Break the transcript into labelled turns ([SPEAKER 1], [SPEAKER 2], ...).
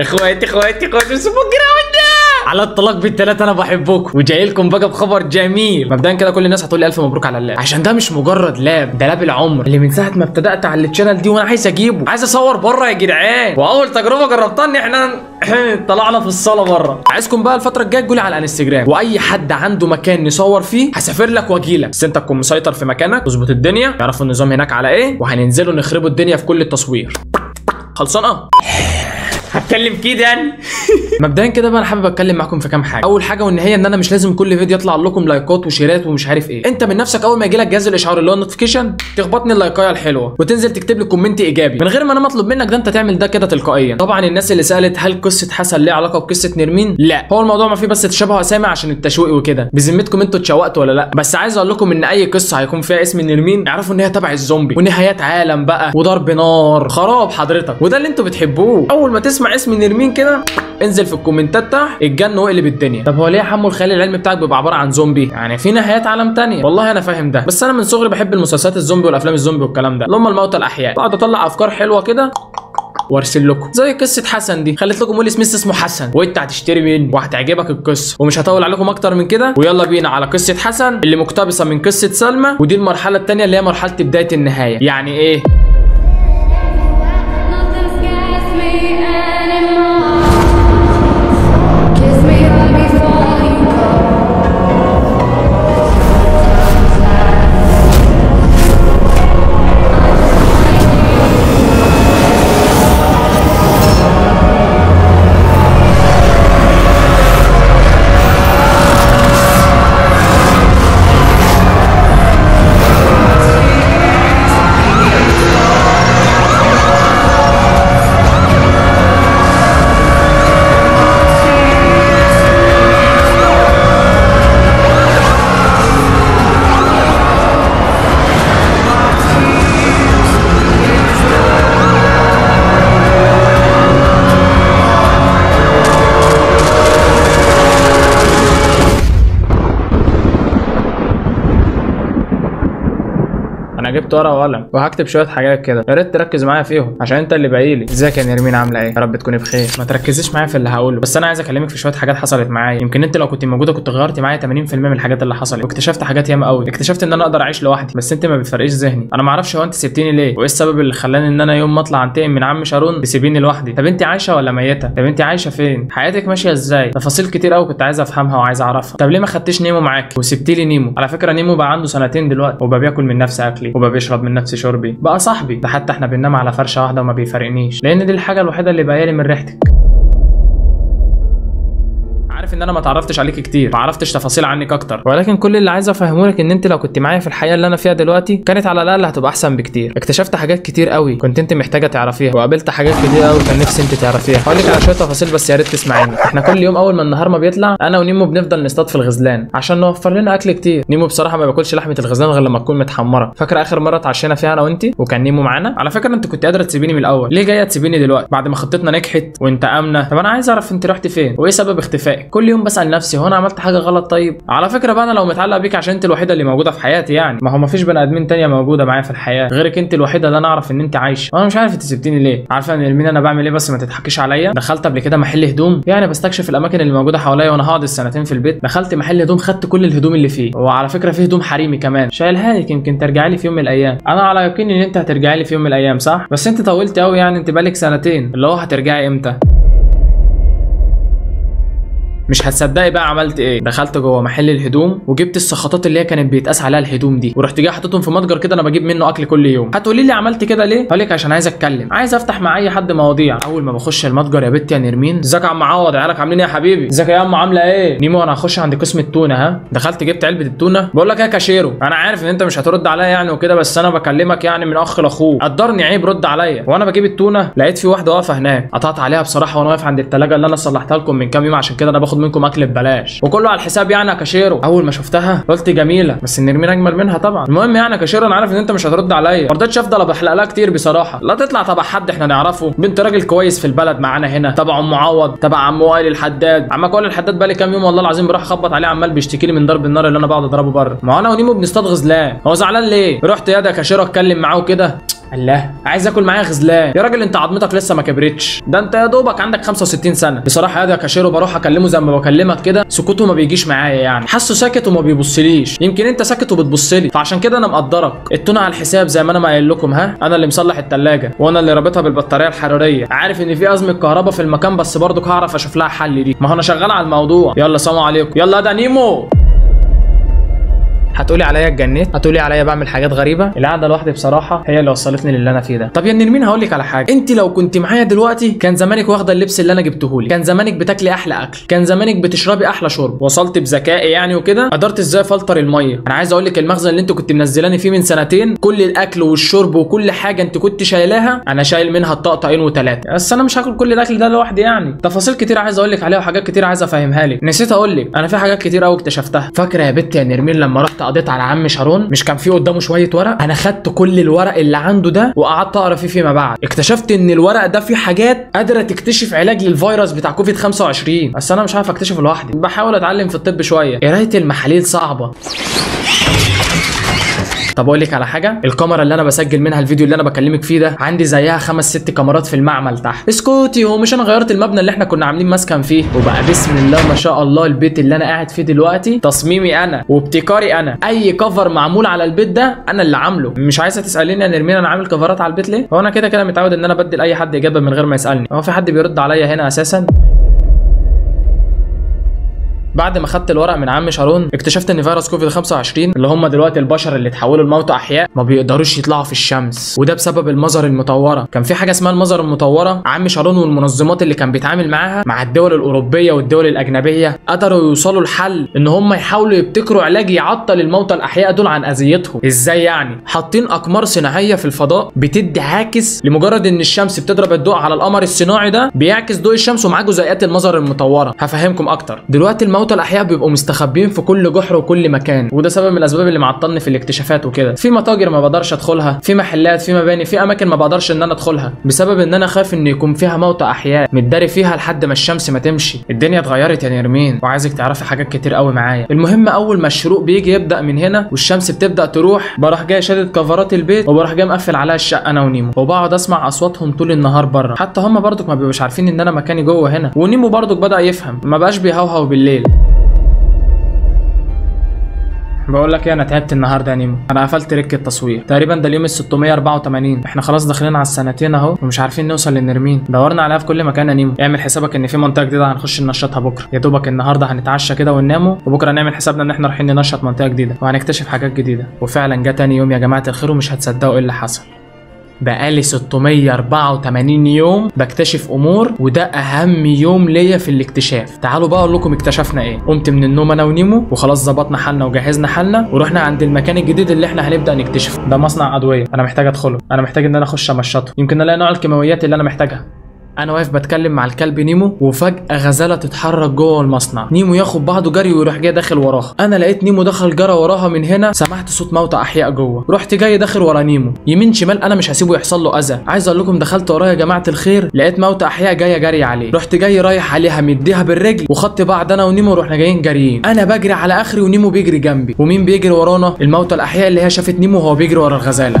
[SPEAKER 1] إخواتي إخواتي إخواتي سيبوا ال ground على الطلاق بالثلاثة أنا بحبكم وجاي لكم بقى بخبر جميل. مبدئيا كده كل الناس هتقول لي ألف مبروك على اللاب. عشان ده مش مجرد لاب ده لاب العمر. اللي من ساعة ما ابتدأت على ال channel دي وأنا عايز أجيبه. عايز أصور بره يا جدعان. وأول تجربة جربتها إن إحنا طلعنا في الصالة بره. عايزكم بقى الفترة الجاية تقولي على الإنستجرام. وأي حد عنده مكان نصور فيه هسافر لك وأجي لك. بس أنت تكون مسيطر في مكانك تظبط الدنيا يعرفوا النظام هناك على إيه وهننزلوا نخربوا الدنيا في كل التصوير. خلصان آه هتكلم كده يعني؟ مبدئيا كده بقى أنا حابب أتكلم معاكم في كام حاجة. أول حاجة وإن هي إن أنا مش لازم كل فيديو يطلع لكم لايكات وشيرات ومش عارف إيه. أنت من نفسك أول ما يجي لك جهاز الإشعار اللي هو ال notification تخبطني اللايكاية الحلوة وتنزل تكتب لي comment إيجابي. من غير ما أنا مطلوب منك ده أنت تعمل ده كده تلقائيا. طبعا الناس اللي سألت هل قصة حسن ليها علاقة بقصة نرمين؟ لا. هو الموضوع ما فيه بس تشابه اسامي عشان التشويق وكده. بذمتكم أنتوا اتشوقتوا ولا لا؟ بس عايز أقول لكم إن أي قصة هيكون فيها اسم نرمين اعرفوا إن هي تبع الزومبي. ونهايات عالم بقى. وضرب نار. خراب حضرتك. وده اللي أنتوا بتحبوه. أول ما تسمع اسم نرمين كده انزل في الكومنتات تحت اتجن واقلب الدنيا طب هو ليه يا حمو الخيال العلمي بتاعك بيبقى عبارة عن زومبي؟ يعني في نهايات عالم تانية. والله أنا فاهم ده. بس أنا من صغري بحب المسلسلات الزومبي والأفلام الزومبي والكلام ده. اللي هم الموتى الأحياء. بقعد أطلع أفكار حلوة كده وأرسل لكم. زي قصة حسن دي. خليت لكم ويل سميث اسمه حسن. وانت هتشتري منه وهتعجبك القصة. ومش هطول عليكم أكتر من كده. ويلا بينا على قصة حسن اللي مقتبسة من قصة سلمى. ودي المرحلة الثانية اللي هي مرحلة بداية النهاية. يعني
[SPEAKER 2] إيه؟
[SPEAKER 1] أنا جبت ورقة وقلم. وهكتب شوية حاجات كده. يا ريت تركز معايا فيهم عشان انت اللي باقيلي. ازيك يا نرمين عاملة إيه؟ يا رب تكوني بخير. ما تركزيش معايا في اللي هقوله. بس أنا عايز أكلمك في شوية حاجات حصلت معايا. يمكن أنت لو كنت موجودة كنت غيرتي معايا 80% من الحاجات اللي حصلت. واكتشفت حاجات ياما قوي اكتشفت إن أنا أقدر أعيش لوحدي. بس أنت ما بتفرقيش ذهني. أنا ما أعرفش هو أنت سبتيني ليه؟ وإيه السبب اللي خلاني إن أنا يوم ما أطلع أنتقم من عم شارون تسيبيني لوحدي؟ طب أنت عايشة ولا ميتة؟ طب أنت عايشة فين؟ حياتك ماشية إزاي؟ تفاصيل كتير قوي كنت عايز أفهمها وعايز أعرفها. طب ليه ما خدتيش نيمو معاك وسبتي لي نيمو. على فكرة نيمو بقى عنده سنتين دلوقتي. وبقى بياكل من نفس أكلي. وبقى بيشرب من نفس شربي. بقى صاحبي. ده حتى إحنا بننام على فرشة واحدة وما بيفارقنيش. لأن دي الحاجة الوحيدة اللي باقيه لي من ريحتك. عارف إن أنا ما تعرفتش عليك كتير ما عرفتش تفاصيل عنك أكتر. ولكن كل اللي عايز افهمه لك إن أنت لو كنت معايا في الحياة اللي أنا فيها دلوقتي كانت على الأقل هتبقى أحسن بكتير. اكتشفت حاجات كتير قوي كنت أنت محتاجة تعرفيها وقابلت حاجات كتير قوي كان نفسي أنت تعرفيها. هقول لك على شوية تفاصيل بس يا ريت تسمعيني. إحنا كل يوم أول ما النهار ما بيطلع أنا ونيمو بنفضل نصطاد في الغزلان عشان نوفر لنا أكل كتير. نيمو بصراحة ما بياكلش لحمة الغزلان غير لما تكون متحمرة. فاكره آخر مرة اتعشينا فيها أنا وانت وكان نيمو معانا؟ على فكرة أنت كنت قادرة تسيبيني من الأول. ليه جاية تسيبيني دلوقتي؟ بعد ما خطتنا نجحت وانت امنه طب أنا عايز أعرف أنت رحت فين؟ وإيه سبب اختفائك؟ كل يوم بسأل نفسي هو أنا عملت حاجة غلط؟ طيب. على فكرة بقى أنا لو متعلق بيك عشان أنت الوحيدة اللي موجودة في حياتي يعني ما هو ما فيش بني آدمين تانية موجودة معايا في الحياة غيرك أنت الوحيدة اللي أنا أعرف إن أنت عايشة. وأنا مش عارف أنت سبتيني ليه. عارفة إن مين أنا بعمل إيه بس ما تضحكيش عليا؟ دخلت قبل كده محل هدوم يعني بستكشف الأماكن اللي موجودة حواليا وأنا هقعد السنتين في البيت. دخلت محل هدوم خدت كل الهدوم اللي فيه. وعلى فكرة فيه هدوم حريمي كمان. شايلها لك يمكن ترجعي لي في يوم من الأيام. أنا على يقين إن أنت هترجعي لي في يوم من الأيام صح؟ بس أنت طولت قوي يعني أنت بالك سنتين. اللي هو هترجعي إمتى؟ مش هتصدقي بقى عملت إيه. دخلت جوه محل الهدوم وجبت المساخيط اللي هي كانت بيتقاس عليها الهدوم دي. ورحت جاي حاططهم في متجر كده أنا بجيب منه أكل كل يوم. هتقولي لي عملت كده ليه؟ هقول لك عشان عايز أتكلم. عايز أفتح مع أي حد مواضيع. أول ما بخش المتجر يا بت يا نرمين. إزيك يا عم عوض؟ عيالك عاملين إيه يا حبيبي؟ إزيك يا عم عاملة إيه؟ نيمو أنا هخش عند قسم التونة ها؟ دخلت جبت علبة التونة. بقول لك إيه كاشيرو؟ أنا عارف إن أنت مش هترد عليا يعني وكده بس أنا بكلمك يعني من أخ لاخوه قدرني عيب رد عليا. وأنا بجيب التونة لقيت في واحدة واقفة هناك. قطعت عليها بصراحة وأنا واقف عند التلاجة اللي أنا صلحتها لكم من كام يوم عشان كده أنا باخد منكم أكل ببلاش. وكله على الحساب يعني يا كاشيرو. أول ما شفتها قلت جميلة بس نرمين أجمل منها طبعا. المهم يعني يا كاشيرو أنا عارف إن أنت مش هترد عليا. ما رضيتش أفضل بحلق لها كتير بصراحة. لا تطلع تبع حد إحنا نعرفه. بنت راجل كويس في البلد معانا هنا تبع أم معوض تبع عم وائل الحداد. عمك وائل الحداد بقالي كام يوم والله العظيم بروح أخبط عليه عمال بيشتكي لي من ضرب النار اللي أنا بقعد أضربه بره. ما أنا ونيمو بنصطاد غزلان هو زعلان ليه؟ رحت يا ده كاشيرو أتكلم معاه كده الله عايز آكل معايا غزلان. يا راجل انت عظمتك لسه ما كبرتش. ده انت يا دوبك عندك 65 سنة. بصراحة هذاكا شيرو بروح أكلمه زي ما بكلمك كده. سكوته ما بيجيش معايا يعني. حاسه ساكت وما بيبصليش. يمكن انت ساكت وبتبص لي. فعشان كده أنا مقدرك. التونة على الحساب زي ما أنا ما قايل لكم ها؟ أنا اللي مصلح التلاجة. وأنا اللي رابطها بالبطارية الحرارية. عارف إن في أزمة كهرباء في المكان بس برضك هعرف أشوف لها حل دي ما هو أنا شغال على الموضوع. يلا سلام عليكم. يلا ده نيمو! هتقولي عليا اتجنيت هتقولي عليا بعمل حاجات غريبة. القعدة لوحدي بصراحة هي اللي وصلتني للي أنا فيه ده. طب يا نرمين هقول لك على حاجة. انت لو كنت معايا دلوقتي كان زمانك واخدة اللبس اللي أنا جبته لك. كان زمانك بتاكلي أحلى أكل. كان زمانك بتشربي أحلى شرب. وصلت بذكائي يعني وكده. قدرت إزاي فلتر المية؟ أنا عايز أقول لك المخزن اللي انت كنت منزلاني فيه من سنتين كل الأكل والشرب وكل حاجة انت كنت شايلاها أنا شايل منها الطقطقين وثلاثه بس أنا مش هاكل كل الأكل ده لوحدي يعني. تفاصيل كتير عايز أقول لك عليها وحاجات كتير عايز أفهمها لك. نسيت أقول لك أنا في حاجات كتير قوي اكتشفتها. فاكرة يا بنت يا نرمين لما رحت قضيت على عم شارون مش كان في قدامه شوية ورق؟ أنا خدت كل الورق اللي عنده ده وقعدت أقرأ فيه فيما بعد. اكتشفت إن الورق ده فيه حاجات قادرة تكتشف علاج للفيروس بتاع كوفيد 25 بس أنا مش عارف أكتشفه لوحدي. بحاول أتعلم في الطب شوية. قراية المحاليل صعبة. طب أقول لك على حاجة؟ الكاميرا اللي أنا بسجل منها الفيديو اللي أنا بكلمك فيه ده عندي زيها خمس ست كاميرات في المعمل تحت. اسكتي هو مش أنا غيرت المبنى اللي إحنا كنا عاملين مسكن فيه. وبقى بسم الله ما شاء الله البيت اللي أنا قاعد فيه دلوقتي تصميمي أنا وابتكاري أنا. أي كفر معمول على البيت ده أنا اللي عامله. مش عايزة تسأليني يا نرمين أنا عامل كفرات على البيت ليه؟ هو أنا كده كده متعود إن أنا بدل اي حد إجابة من غير ما يسألني. هو في حد بيرد عليا هنا أساسا؟ بعد ما خدت الورق من عم شارون اكتشفت إن فيروس كوفيد 25 اللي هم دلوقتي البشر اللي اتحولوا لموتى أحياء ما بيقدروش يطلعوا في الشمس. وده بسبب المظر المطورة. كان في حاجة اسمها المظر المطورة. عم شارون والمنظمات اللي كان بيتعامل معاها مع الدول الأوروبية والدول الأجنبية قدروا يوصلوا لحل إن هم يحاولوا يبتكروا علاج يعطل الموتى الأحياء دول عن أذيتهم. إزاي يعني؟ حاطين أقمار صناعية في الفضاء بتدي عاكس لمجرد إن الشمس بتضرب الضوء على القمر الصناعي ده بيعكس ضوء الشمس ومعاه جزيئات المظر المطورة. هفهمكم أكتر. دلوقتي الموتى الاحياء بيبقوا مستخبيين في كل جحر وكل مكان. وده سبب من الأسباب اللي معطلني في الاكتشافات وكده. في متاجر ما بقدرش أدخلها في محلات في مباني في أماكن ما بقدرش إن أنا أدخلها بسبب إن أنا خايف إن يكون فيها موتى أحياء متداري فيها لحد ما الشمس ما تمشي. الدنيا اتغيرت يا نرمين وعايزك تعرفي حاجات كتير قوي معايا. المهم أول ما الشروق بيجي يبدأ من هنا والشمس بتبدأ تروح بروح جاي شادد كفرات البيت وبروح جاي مقفل عليها الشقة أنا ونيمو. وبقعد أسمع أصواتهم طول النهار بره حتى هم برضك ما بيبقوش عارفين إن أنا مكاني جوه هنا. ونيمو برضك بدأ يفهم ما بقاش بيهوهو بالليل. بقول لك إيه أنا تعبت النهارده يا نيمو. أنا قفلت رك التصوير. تقريبا ده اليوم ال 684 إحنا خلاص داخلين على السنتين أهو ومش عارفين نوصل للنرمين. دورنا عليها في كل مكان يا نيمو. اعمل حسابك إن في منطقة جديدة هنخش ننشطها بكرة. يا دوبك النهارده هنتعشى كده ونناموا وبكرة نعمل حسابنا إن إحنا رايحين ننشط منطقة جديدة وهنكتشف حاجات جديدة. وفعلا جه تاني يوم يا جماعة الخير ومش هتصدقوا إيه اللي حصل. بقالي 684 يوم بكتشف أمور وده أهم يوم ليا في الاكتشاف. تعالوا بقى أقول لكم اكتشفنا إيه. قمت من النوم أنا ونيمو وخلاص ظبطنا حالنا وجهزنا حالنا ورحنا عند المكان الجديد اللي إحنا هنبدأ نكتشفه. ده مصنع أدوية. أنا محتاج أدخله. أنا محتاج إن أنا أخش أمشطه. يمكن ألاقي نوع الكيماويات اللي أنا محتاجها. أنا واقف بتكلم مع الكلب نيمو وفجأة غزالة تتحرك جوه المصنع. نيمو ياخد بعضه جري ويروح جاي داخل وراها. أنا لقيت نيمو دخل جرى وراها من هنا سمعت صوت موتى أحياء جوه. رحت جاي داخل ورا نيمو. يمين شمال أنا مش هسيبه يحصل له أذى. عايز أقول لكم دخلت وراه يا جماعة الخير لقيت موتى أحياء جاية جري عليه. رحت جاي رايح عليها مديها بالرجل وخدت بعض أنا ونيمو رحنا جايين جاريين. أنا بجري على آخري ونيمو بيجري جنبي. ومين بيجري ورانا؟ الموتى الأحياء اللي هي شافت نيمو وهو بيجري ورا
[SPEAKER 3] الغزالة.